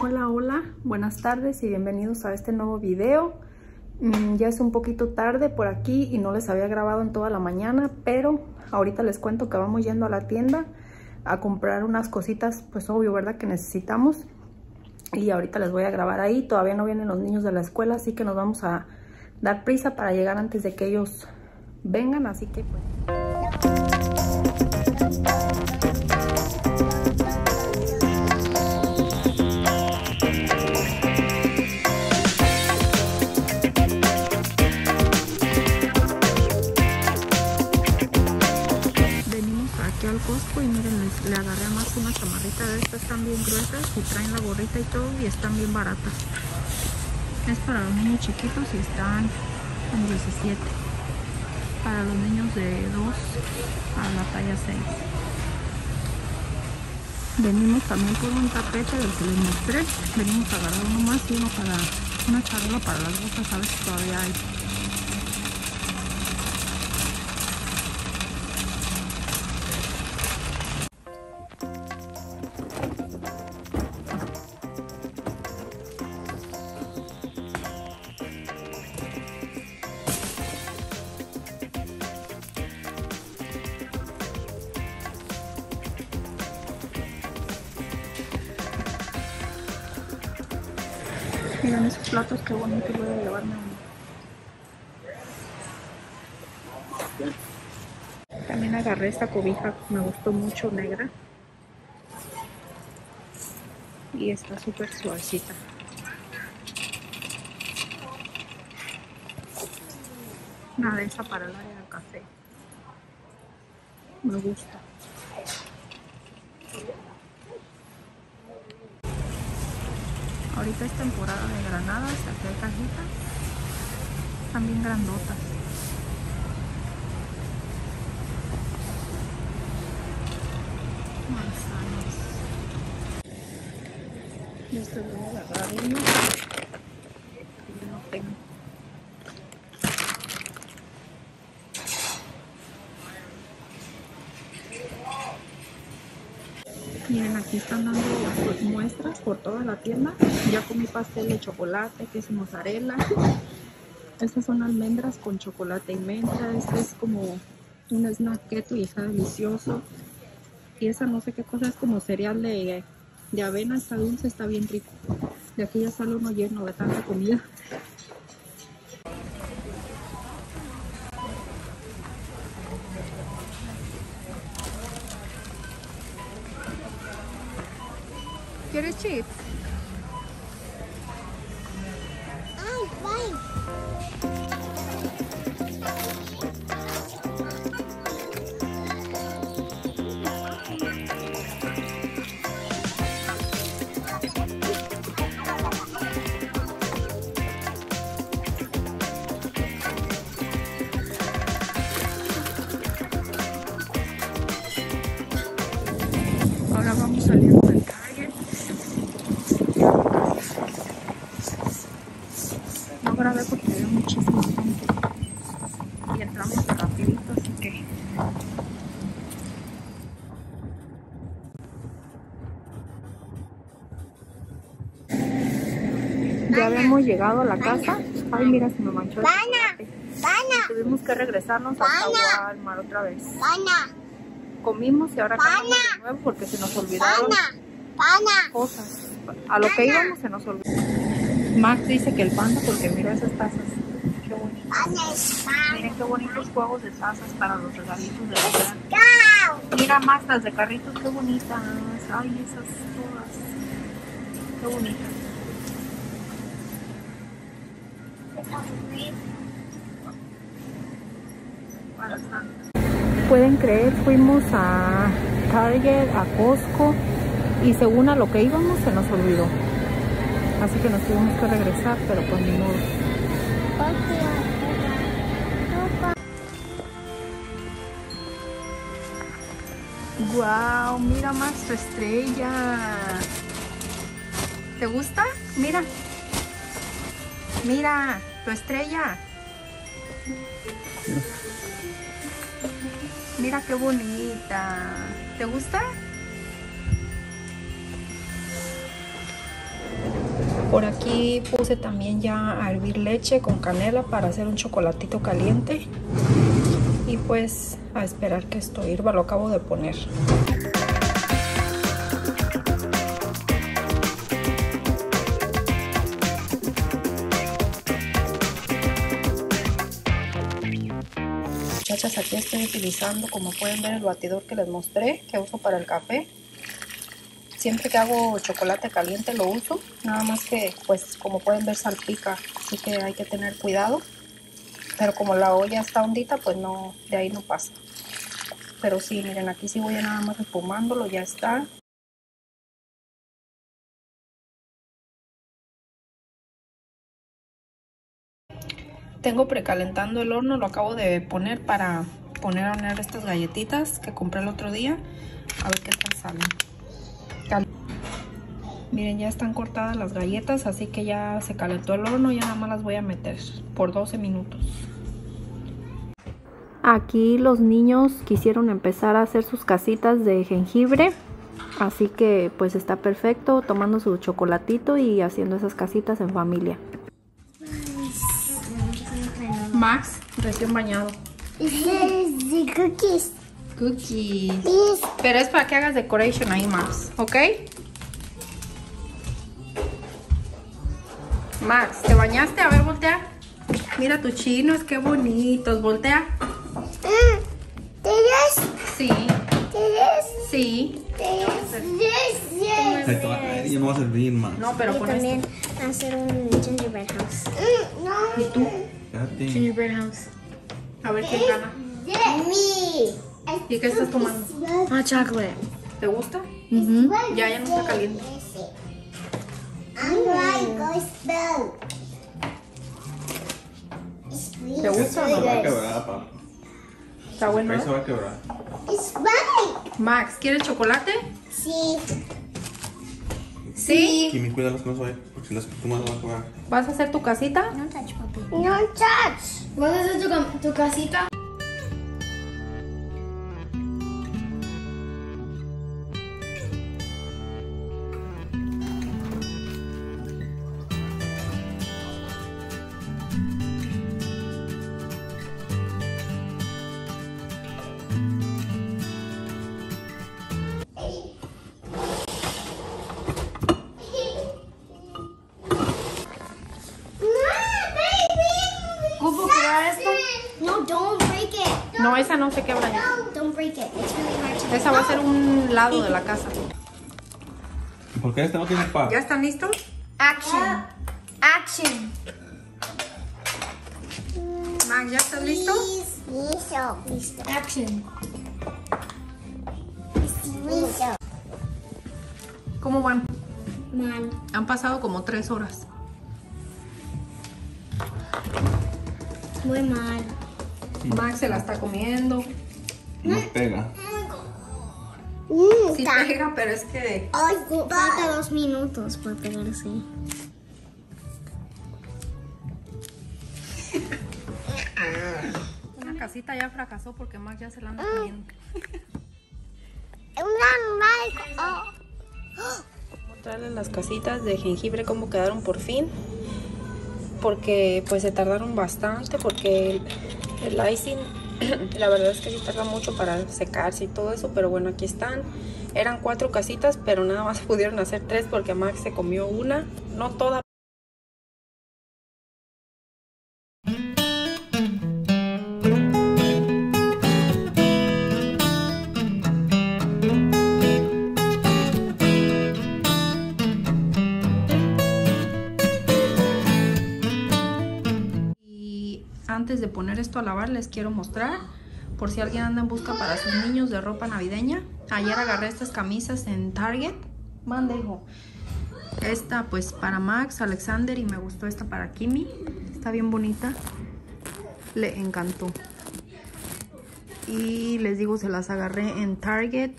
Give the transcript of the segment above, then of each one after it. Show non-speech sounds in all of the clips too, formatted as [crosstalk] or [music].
Hola, hola, buenas tardes y bienvenidos a este nuevo video. Mm, ya es un poquito tarde por aquí y no les había grabado en toda la mañana, pero ahorita les cuento que vamos yendo a la tienda a comprar unas cositas, pues obvio, ¿verdad? Que necesitamos. Y ahorita les voy a grabar ahí, todavía no vienen los niños de la escuela, así que nos vamos a dar prisa para llegar antes de que ellos vengan, así que pues... le agarré más una chamarrita de estas, están bien gruesas y traen la gorrita y todo y están bien baratas. Es para los niños chiquitos y están en 17. Para los niños de 2 a la talla 6. Venimos también por un tapete del que les mostré. Venimos a agarrar uno más y uno para una charola para las botas, a ver todavía hay. Miren esos platos, qué bonito voy a llevarme uno. También agarré esta cobija, me gustó mucho, negra. Y está súper suavecita. Una de esa para el área del café. Me gusta. Ahorita es temporada de granadas, aquí hay cajitas. Bien grandotas. Manzanas. Y esto voy a agarrar uno. Yo no tengo. Miren, aquí están dando las muestras por toda la tienda. Ya comí pastel de chocolate, queso mozzarella. Estas son almendras con chocolate y menta. Este es como un snack keto y está delicioso. Y esa no sé qué cosa es como cereal de, de avena. Está dulce, está bien rico. De aquí ya sale uno lleno de tanta comida. ¿Quieres chips? Ahora vamos saliendo del Target. No grabé porque había muchísima gente. Y entramos rapidito, así que... Ya habíamos llegado a la casa. Ay, mira, se me manchó el Tuvimos que regresarnos hasta Walmart otra vez. Comimos y ahora comemos de nuevo porque se nos olvidaron cosas. A lo que íbamos se nos olvidó. Max dice que el panda porque mira esas tazas. Qué bonito. Miren qué bonitos juegos de tazas para los regalitos de Navidad. Mira Max, las de carritos, qué bonitas. Ay, esas todas. Qué bonitas. Pueden creer, fuimos a Target, a Costco y según a lo que íbamos se nos olvidó. Así que nos tuvimos que regresar, pero pues ni modo. Wow, mira más tu estrella. ¿Te gusta? Mira. Mira, tu estrella. Mira qué bonita. ¿Te gusta? Por aquí puse también ya a hervir leche con canela para hacer un chocolatito caliente. Y pues a esperar que esto hirva, lo acabo de poner. Aquí estoy utilizando, como pueden ver, el batidor que les mostré, que uso para el café. Siempre que hago chocolate caliente lo uso, nada más que, pues, como pueden ver, salpica, así que hay que tener cuidado. Pero como la olla está hondita, pues no, de ahí no pasa. Pero sí, miren, aquí sí voy a nada más espumándolo, ya está. Tengo precalentando el horno, lo acabo de poner para poner a hornear estas galletitas que compré el otro día. A ver qué tal salen. Miren, ya están cortadas las galletas, así que ya se calentó el horno, ya nada más las voy a meter por 12 minutos. Aquí los niños quisieron empezar a hacer sus casitas de jengibre, así que pues está perfecto tomando su chocolatito y haciendo esas casitas en familia. Max, recién bañado. cookies. Cookies. Pero es para que hagas decoration ahí, Max, ¿ok? Max, ¿te bañaste? A ver, voltea. Mira tus chinos, qué bonitos. Voltea. ¿Tienes? Sí. ¿Tienes? Sí. ¿Tienes? Yo no voy a servir más. No, pero con también esto. hacer un gingerbread house. No. ¿Y tú? Espérate. Gingerbread house. A ver quién gana. Me. ¿Y qué estás tomando? Hot chocolate. ¿Te gusta? Mhm. Ya, ya no está caliente. Spill. ¿Te gusta o no? va a quebrar, papá. Está bueno. Ahí se va a quebrar. It's right. Max, ¿quieres chocolate? Sí. Sí. Kimi, cuida las cosas, porque si las tomas van a quebrar. ¿Vas a hacer tu casita? No touch, papi. No touch. ¿Vas a hacer tu casita? Quebrar esto? No, don't break it. No, esa no se quebra ya. Don't break it. It's really hard to Esa va a ser un lado de la casa. ¿Por qué este no tiene par? ¿Ya están listos? Action. Action. Max, ¿ya estás listo? Listo. Listo. Action. Listo. ¿Cómo van? Man. Han pasado como tres horas. Muy mal. Max se la está comiendo. No pega. Mm, Sí pega, pero es que... Ay, Falta dos minutos por pegarse. [laughs] Una casita ya fracasó porque Max ya se la anda comiendo. [gasps] Oh. mostrarles las casitas de jengibre cómo quedaron por fin porque pues se tardaron bastante porque el, el icing [clears throat] la verdad es que sí tarda mucho para secarse y todo eso pero bueno aquí están. Eran cuatro casitas pero nada más [laughs] pudieron hacer tres porque Max se comió una. No toda de poner esto a lavar les quiero mostrar por si alguien anda en busca para sus niños de ropa navideña. Ayer agarré estas camisas en Target. Mande, hijo. Esta pues para Max, Alexander y me gustó esta para Kimi. Está bien bonita. Le encantó. Y les digo, se las agarré en Target.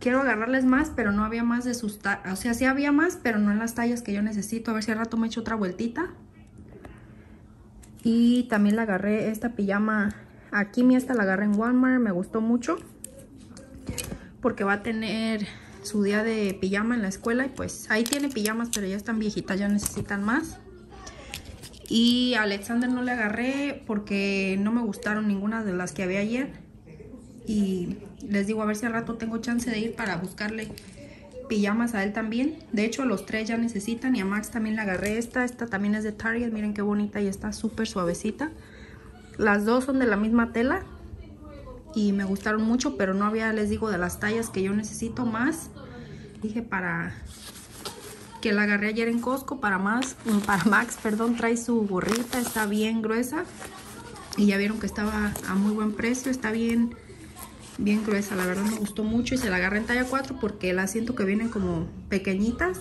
Quiero agarrarles más, pero no había más de sus tallas. O sea, sí había más, pero no en las tallas que yo necesito. A ver si al rato me echo otra vueltita. Y también la agarré esta pijama. Aquí mi esta la agarré en Walmart. Me gustó mucho. Porque va a tener su día de pijama en la escuela y pues ahí tiene pijamas, pero ya están viejitas, ya necesitan más. Y a Alexander no le agarré porque no me gustaron ninguna de las que había ayer. Y les digo, a ver si al rato tengo chance de ir para buscarle pijamas a él también. De hecho, los tres ya necesitan y a Max también le agarré esta. Esta también es de Target, miren qué bonita y está súper suavecita. Las dos son de la misma tela y me gustaron mucho, pero no había, les digo, de las tallas que yo necesito más. Dije para que la agarré ayer en Costco para más, [laughs] para Max, perdón, trae su gorrita, está bien gruesa. Y ya vieron que estaba a muy buen precio, está bien, bien gruesa, la verdad me gustó mucho y se la agarré en talla 4 porque la siento que vienen como pequeñitas.